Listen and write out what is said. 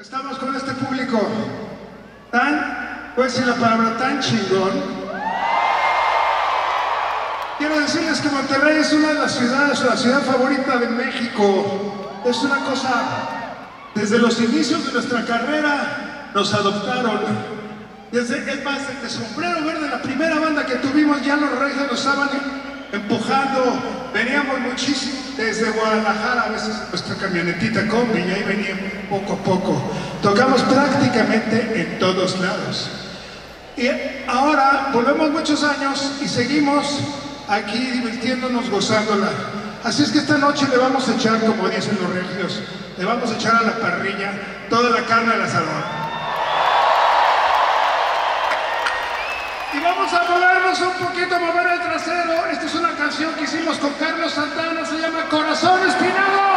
Estamos con este público tan, voy a decir la palabra tan chingón. Quiero decirles que Monterrey es una de las ciudades, la ciudad favorita de México. Es una cosa, desde los inicios de nuestra carrera nos adoptaron. Desde, es más, desde Sombrero Verde, la primera banda que tuvimos, ya los reyes nos estaban empujando. Veníamos muchísimo desde Guadalajara, a veces nuestra camionetita combi, y ahí veníamos poco a poco. Tocamos prácticamente en todos lados. Y ahora volvemos muchos años y seguimos aquí divirtiéndonos, gozándola. Así es que esta noche le vamos a echar, como dicen los regios, le vamos a echar a la parrilla toda la carne al asador. Y vamos a movernos un poquito, a mover el trasero. Esta es una canción que hicimos con Carlos Santana, se llama Corazón Espinado.